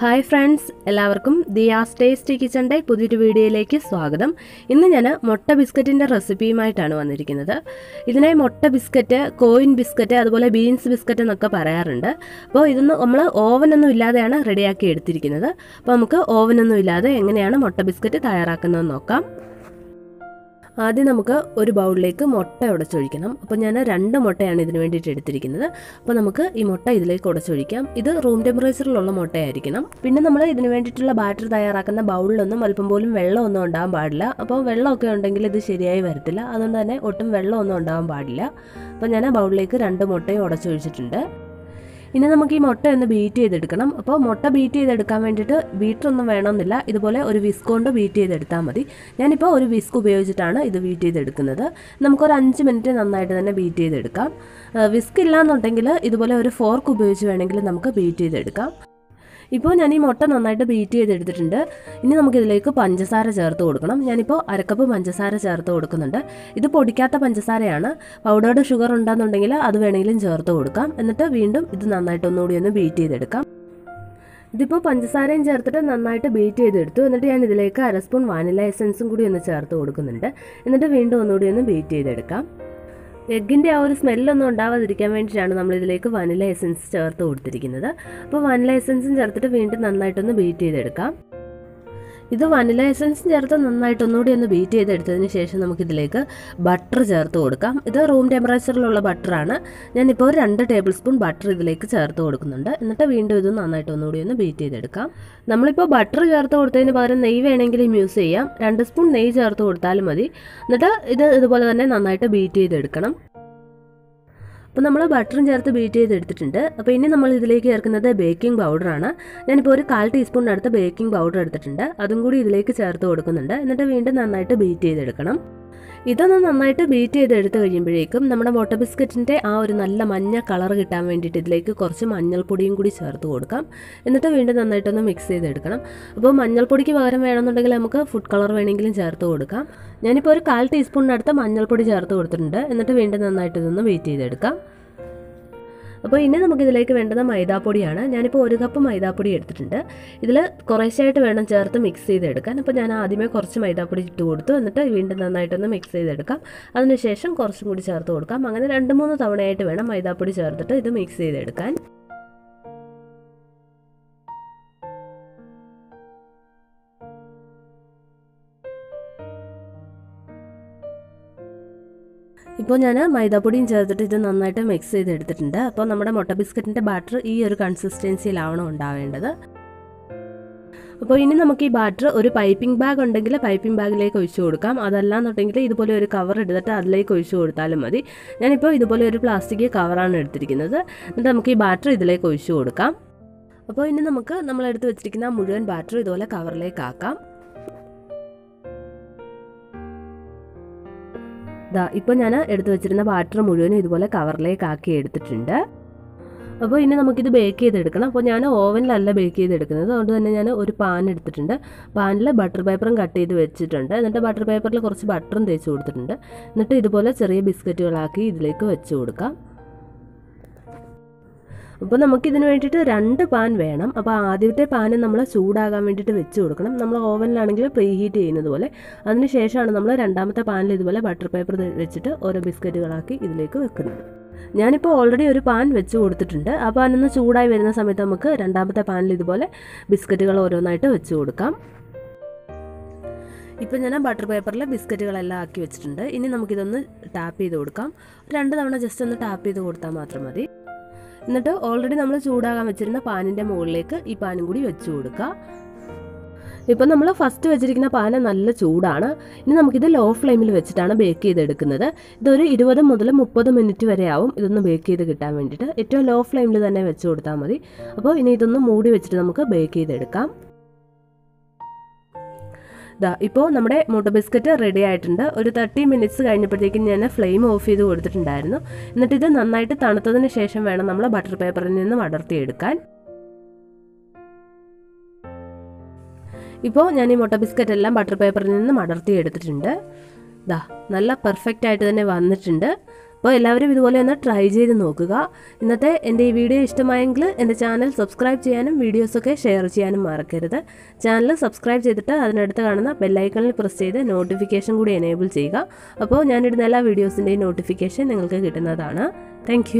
Hi friends എല്ലാവർക്കും Diaz tasty കിച്ചന്റെ പുതിയൊരു വീഡിയോയിലേക്ക് സ്വാഗതം. ഇന്ന് ഞാൻ മുട്ട ബിസ്ക്കറ്റിന്റെ റെസിപ്പിയുമായിട്ടാണ് വന്നിരിക്കുന്നത്. ഇതിനെ മുട്ട ബിസ്ക്കറ്റ് കോയിൻ ബിസ്ക്കറ്റ് അതുപോലെ ബീൻസ് ബിസ്ക്കറ്റ് എന്നൊക്കെ പറയാറുണ്ട്. അപ്പോൾ ഇതൊന്ന് നമ്മൾ ഓവനൊന്നും ഇല്ലാതെയാണ് റെഡിയാക്കി എടുത്തിരിക്കുന്നത്. അപ്പോൾ നമുക്ക് ഓവനൊന്നും ഇല്ലാതെ എങ്ങനെയാണ് മുട്ട ബിസ്ക്കറ്റ് തയ്യാറാക്കുന്നതെന്ന് നോക്കാം. ആദ്യം നമുക്ക് ഒരു ബൗളിലേക്ക് മുട്ട ഉടച്ചൊഴിക്കണം അപ്പോൾ ഞാൻ രണ്ട് മുട്ടയാണ് ഇതിന് വേണ്ടിയിട്ട് എടുത്തിരിക്കുന്നത്. അപ്പോൾ നമുക്ക് ഈ മുട്ട ഇതിലേക്ക് ഉടച്ചൊഴിക്കാം ഇത് റൂം ടെമ്പറേച്ചറിലുള്ള മുട്ടയായിരിക്കണം. പിന്നെ നമ്മൾ ഇതിന് വേണ്ടിയിട്ടുള്ള ബാറ്റർ തയ്യാറാക്കുന്ന ബൗളിലൊന്നും അല്പം പോലും വെള്ളമൊന്നും ഉണ്ടാകാൻ പാടില്ല. അപ്പോൾ വെള്ളമൊക്കെ ഉണ്ടെങ്കിൽ ഇത് ശരിയായി വരത്തില്ല. അതുകൊണ്ട് തന്നെ ഒട്ടും വെള്ളമൊന്നും ഉണ്ടാകാൻ പാടില്ല. അപ്പോൾ ഞാൻ ബൗളിലേക്ക് രണ്ട് മുട്ടയും ഉടച്ചൊഴിച്ചിട്ടുണ്ട് ഇനി നമുക്ക് ഈ മുട്ട ഒന്ന് ബീറ്റ് ചെയ്തെടുക്കണം. അപ്പോൾ മുട്ട ബീറ്റ് ചെയ്തെടുക്കാൻ വേണ്ടിയിട്ട് ബീറ്ററൊന്നും വേണമെന്നില്ല. ഇതുപോലെ ഒരു വിസ്ക് കൊണ്ട് ബീറ്റ് ചെയ്തെടുത്താൽ മതി. ഞാനിപ്പോൾ ഒരു വിസ്ക് ഉപയോഗിച്ചിട്ടാണ് ഇത് ബീറ്റ് ചെയ്തെടുക്കുന്നത്. നമുക്കൊരു അഞ്ച് മിനിറ്റ് നന്നായിട്ട് തന്നെ ബീറ്റ് ചെയ്തെടുക്കാം. വിസ്ക് ഇല്ലാന്നുണ്ടെങ്കിൽ ഇതുപോലെ ഒരു ഫോർക്ക് ഉപയോഗിച്ച് വേണമെങ്കിൽ നമുക്ക് ബീറ്റ് ചെയ്തെടുക്കാം. ഇപ്പോൾ ഞാൻ ഈ മുട്ട നന്നായിട്ട് ബീറ്റ് ചെയ്തെടുത്തിട്ടുണ്ട്. ഇനി നമുക്കിതിലേക്ക് പഞ്ചസാര ചേർത്ത് കൊടുക്കണം. ഞാനിപ്പോൾ അരക്കപ്പ് പഞ്ചസാര ചേർത്ത് കൊടുക്കുന്നുണ്ട്. ഇത് പൊടിക്കാത്ത പഞ്ചസാരയാണ്. പൗഡേർഡ് ഷുഗർ ഉണ്ടെന്നുണ്ടെങ്കിൽ അത് വേണമെങ്കിലും ചേർത്ത് കൊടുക്കാം. എന്നിട്ട് വീണ്ടും ഇത് നന്നായിട്ട് ഒന്നുകൂടി ഒന്ന് ബീറ്റ് ചെയ്തെടുക്കാം. ഇതിപ്പോൾ പഞ്ചസാരയും ചേർത്തിട്ട് നന്നായിട്ട് ബീറ്റ് ചെയ്തെടുത്തു. എന്നിട്ട് ഞാൻ ഇതിലേക്ക് അര സ്പൂൺ വാനില എസൻസും കൂടി ഒന്ന് ചേർത്ത് കൊടുക്കുന്നുണ്ട്. എന്നിട്ട് വീണ്ടും ഒന്നുകൂടി ഒന്ന് ബീറ്റ് ചെയ്തെടുക്കാം. എഗ്ഗിന്റെ ആ ഒരു സ്മെല്ലൊന്നും ഉണ്ടാവാതിരിക്കാൻ വേണ്ടിയിട്ടാണ് നമ്മളിതിലേക്ക് വനില എസൻസ് ചേർത്ത് കൊടുത്തിരിക്കുന്നത്. അപ്പോൾ വനില എസൻസും ചേർത്തിട്ട് വീണ്ടും നന്നായിട്ടൊന്ന് ബീറ്റ് ചെയ്തെടുക്കാം. ഇത് വനില എസൻസ് ചേർത്ത് നന്നായിട്ട് ഒന്നുകൂടി ഒന്ന് ബീറ്റ് ചെയ്തെടുത്തതിന് ശേഷം നമുക്കിതിലേക്ക് ബട്ടർ ചേർത്ത് കൊടുക്കാം. ഇത് റൂം ടെമ്പറേച്ചറിലുള്ള ബട്ടറാണ് ഞാനിപ്പോൾ ഒരു രണ്ട് ടേബിൾ സ്പൂൺ ബട്ടർ ഇതിലേക്ക് ചേർത്ത് കൊടുക്കുന്നുണ്ട്. എന്നിട്ട് വീണ്ടും ഇത് നന്നായിട്ട് ഒന്നുകൂടി ഒന്ന് ബീറ്റ് ചെയ്തെടുക്കാം. നമ്മളിപ്പോൾ ബട്ടർ ചേർത്ത് കൊടുത്തതിന് പകരം നെയ്യ് വേണമെങ്കിലും യൂസ് ചെയ്യാം. രണ്ട് സ്പൂൺ നെയ്യ് ചേർത്ത് കൊടുത്താലും മതി. എന്നിട്ട് ഇത് ഇതുപോലെ തന്നെ നന്നായിട്ട് ബീറ്റ് ചെയ്തെടുക്കണം. അപ്പോൾ നമ്മൾ ബട്ടറും ചേർത്ത് ബീറ്റ് ചെയ്തെടുത്തിട്ടുണ്ട്. അപ്പോൾ ഇനി നമ്മൾ ഇതിലേക്ക് ചേർക്കുന്നത് ബേക്കിംഗ് പൗഡറാണ് ഞാനിപ്പോൾ ഒരു കാൽ ടീസ്പൂണിനടുത്ത് ബേക്കിംഗ് പൗഡർ എടുത്തിട്ടുണ്ട്. അതും കൂടി ഇതിലേക്ക് ചേർത്ത് കൊടുക്കുന്നുണ്ട്. എന്നിട്ട് വീണ്ടും നന്നായിട്ട് ബീറ്റ് ചെയ്തെടുക്കണം. ഇതൊന്ന് നന്നായിട്ട് ബീറ്റ് ചെയ്ത് എടുത്തു കഴിയുമ്പോഴേക്കും നമ്മുടെ മുട്ട ബിസ്ക്കറ്റിന്റെ ആ ഒരു നല്ല മഞ്ഞ കളർ കിട്ടാൻ വേണ്ടിയിട്ട് ഇതിലേക്ക് കുറച്ച് മഞ്ഞൾപ്പൊടിയും കൂടി ചേർത്ത് കൊടുക്കാം. എന്നിട്ട് വീണ്ടും നന്നായിട്ടൊന്ന് മിക്സ് ചെയ്തെടുക്കണം. അപ്പോൾ മഞ്ഞൾപ്പൊടിക്ക് പകരം വേണമെന്നുണ്ടെങ്കിൽ നമുക്ക് ഫുഡ് കളർ വേണമെങ്കിലും ചേർത്ത് കൊടുക്കാം. ഞാനിപ്പോൾ ഒരു കാൽ ടീസ്പൂണിനടുത്ത് മഞ്ഞൾപ്പൊടി ചേർത്ത് കൊടുത്തിട്ടുണ്ട്. എന്നിട്ട് വീണ്ടും നന്നായിട്ട് ഇതൊന്ന് ബീറ്റ് ചെയ്തെടുക്കാം. അപ്പോൾ ഇനി നമുക്കിതിലേക്ക് വേണ്ടത് മൈദാപ്പൊടിയാണ്. ഞാനിപ്പോൾ ഒരു കപ്പ് മൈദാപ്പൊടി എടുത്തിട്ടുണ്ട്. ഇതിൽ കുറേശ്ശായിട്ട് വേണം ചേർത്ത് മിക്സ് ചെയ്തെടുക്കാൻ. അപ്പോൾ ഞാൻ ആദ്യമേ കുറച്ച് മൈദാപ്പൊടി ഇട്ട് കൊടുത്തു. എന്നിട്ട് വീണ്ടും നന്നായിട്ടൊന്ന് മിക്സ് ചെയ്തെടുക്കാം. അതിനുശേഷം കുറച്ചും കൂടി ചേർത്ത് കൊടുക്കാം. അങ്ങനെ രണ്ട് മൂന്ന് തവണയായിട്ട് വേണം മൈദാപ്പൊടി ചേർത്തിട്ട് ഇത് മിക്സ് ചെയ്തെടുക്കാൻ. ഇപ്പോൾ ഞാൻ മൈദാപ്പൊടിയും ചേർത്തിട്ട് ഇത് നന്നായിട്ട് മിക്സ് ചെയ്തെടുത്തിട്ടുണ്ട്. അപ്പോൾ നമ്മുടെ മുട്ട ബിസ്ക്കറ്റിന്റെ ബാറ്റർ ഈ ഒരു കൺസിസ്റ്റൻസിയിലാവണം ഉണ്ടാവേണ്ടത്. അപ്പോൾ ഇനി നമുക്ക് ഈ ബാറ്റർ ഒരു പൈപ്പിംഗ് ബാഗ് ഉണ്ടെങ്കിൽ പൈപ്പിംഗ് ബാഗിലേക്ക് ഒഴിച്ചു കൊടുക്കാം. അതല്ലാന്നുണ്ടെങ്കിൽ ഇതുപോലെ ഒരു കവർ എടുത്തിട്ട് അതിലേക്ക് ഒഴിച്ചു കൊടുത്താലും മതി. ഞാനിപ്പോൾ ഇതുപോലെ ഒരു പ്ലാസ്റ്റിക് കവറാണ് എടുത്തിരിക്കുന്നത്. എന്നിട്ട് നമുക്ക് ഈ ബാറ്റർ ഇതിലേക്ക് ഒഴിച്ചു കൊടുക്കാം. അപ്പോൾ ഇനി നമുക്ക് നമ്മളെടുത്ത് വെച്ചിരിക്കുന്ന മുഴുവൻ ബാറ്റർ ഇതുപോലെ കവറിലേക്ക് ആക്കാം. ഇപ്പോൾ ഞാൻ എടുത്തു വെച്ചിരുന്ന ബാറ്റർ മുഴുവനും ഇതുപോലെ കവറിലേക്ക് ആക്കി എടുത്തിട്ടുണ്ട്. അപ്പോൾ ഇനി നമുക്കിത് ബേക്ക് ചെയ്തെടുക്കണം. അപ്പോൾ ഞാൻ ഓവനിലല്ല ബേക്ക് ചെയ്തെടുക്കുന്നത്. അതുകൊണ്ട് തന്നെ ഞാൻ ഒരു പാൻ എടുത്തിട്ടുണ്ട്. പാനിൽ ബട്ടർ പേപ്പറും കട്ട് ചെയ്ത് വെച്ചിട്ടുണ്ട്. എന്നിട്ട് ബട്ടർ പേപ്പറിൽ കുറച്ച് ബട്ടറും തേച്ച് കൊടുത്തിട്ടുണ്ട്. എന്നിട്ട് ഇതുപോലെ ചെറിയ ബിസ്ക്കറ്റുകളാക്കി ഇതിലേക്ക് വെച്ച് കൊടുക്കാം. അപ്പോൾ നമുക്ക് ഇതിന് വേണ്ടിയിട്ട് രണ്ട് പാൻ വേണം. അപ്പോൾ ആദ്യത്തെ പാന് നമ്മൾ ചൂടാകാൻ വേണ്ടിയിട്ട് വെച്ച് കൊടുക്കണം. നമ്മൾ ഓവനിലാണെങ്കിൽ പ്രീ ഹീറ്റ് ചെയ്യുന്നത് പോലെ. അതിന് ശേഷമാണ് നമ്മൾ രണ്ടാമത്തെ പാനിൽ ഇതുപോലെ ബട്ടർ പേപ്പർ വെച്ചിട്ട് ഓരോ ബിസ്ക്കറ്റുകളാക്കി ഇതിലേക്ക് വെക്കുന്നത്. ഞാനിപ്പോൾ ഓൾറെഡി ഒരു പാൻ വെച്ച് കൊടുത്തിട്ടുണ്ട്. ആ പാനൊന്ന് ചൂടായി വരുന്ന സമയത്ത് നമുക്ക് രണ്ടാമത്തെ പാനിൽ ഇതുപോലെ ബിസ്ക്കറ്റുകൾ ഓരോന്നായിട്ട് വെച്ച് കൊടുക്കാം. ഇപ്പം ഞാൻ ബട്ടർ പേപ്പറിൽ ബിസ്ക്കറ്റുകളെല്ലാം ആക്കി വെച്ചിട്ടുണ്ട്. ഇനി നമുക്കിതൊന്ന് ടാപ്പ് ചെയ്ത് കൊടുക്കാം. രണ്ട് തവണ ജസ്റ്റ് ഒന്ന് ടാപ്പ് ചെയ്ത് കൊടുത്താൽ മാത്രം മതി. എന്നിട്ട് ഓൾറെഡി നമ്മൾ ചൂടാകാൻ വെച്ചിരുന്ന പാനിന്റെ മുകളിലേക്ക് ഈ പാനും കൂടി വെച്ച് കൊടുക്കുക ഇപ്പം നമ്മൾ ഫസ്റ്റ് വെച്ചിരിക്കുന്ന പാന നല്ല ചൂടാണ്. ഇനി നമുക്കിത് ലോ ഫ്ലെയിമിൽ വെച്ചിട്ടാണ് ബേക്ക് ചെയ്തെടുക്കുന്നത്. ഇതൊരു ഇരുപത് മുതൽ മുപ്പത് മിനിറ്റ് വരെ ആവും ഇതൊന്ന് ബേക്ക് ചെയ്ത് കിട്ടാൻ വേണ്ടിയിട്ട്. ഏറ്റവും ലോ ഫ്ലെയിമിൽ തന്നെ വെച്ച് കൊടുത്താൽ മതി. അപ്പോൾ ഇനി ഇതൊന്ന് മൂടി വെച്ചിട്ട് നമുക്ക് ബേക്ക് ചെയ്തെടുക്കാം. ഇതാ ഇപ്പോൾ നമ്മുടെ മുട്ട ബിസ്ക്കറ്റ് റെഡി ആയിട്ടുണ്ട്. ഒരു തേർട്ടി മിനിറ്റ്സ് കഴിഞ്ഞപ്പോഴത്തേക്കും ഞാൻ ഫ്ലെയിം ഓഫ് ചെയ്ത് കൊടുത്തിട്ടുണ്ടായിരുന്നു. എന്നിട്ട് ഇത് നന്നായിട്ട് തണുത്തതിന് ശേഷം വേണം നമ്മൾ ബട്ടർ പേപ്പറിൽ നിന്ന് അടർത്തിയെടുക്കാൻ ഇപ്പോൾ ഞാൻ ഈ മുട്ട ബിസ്ക്കറ്റ് എല്ലാം ബട്ടർ പേപ്പറിൽ നിന്ന് അടർത്തിയെടുത്തിട്ടുണ്ട് ദാ നല്ല പെർഫെക്റ്റ് ആയിട്ട് തന്നെ വന്നിട്ടുണ്ട്. അപ്പോൾ എല്ലാവരും ഇതുപോലെ ഒന്ന് ട്രൈ ചെയ്ത് നോക്കുക. ഇന്നത്തെ എന്റെ ഈ വീഡിയോ ഇഷ്ടമായെങ്കിൽ എന്റെ ചാനൽ സബ്സ്ക്രൈബ് ചെയ്യാനും വീഡിയോസൊക്കെ ഷെയർ ചെയ്യാനും മറക്കരുത്. ചാനൽ സബ്സ്ക്രൈബ് ചെയ്തിട്ട് അതിനടുത്ത് കാണുന്ന ബെല്ലൈക്കണിൽ പ്രസ് ചെയ്ത് നോട്ടിഫിക്കേഷൻ കൂടി എനേബിൾ ചെയ്യുക. അപ്പോൾ ഞാനിടുന്ന എല്ലാ വീഡിയോസിന്റെയും നോട്ടിഫിക്കേഷൻ നിങ്ങൾക്ക് കിട്ടുന്നതാണ്. താങ്ക്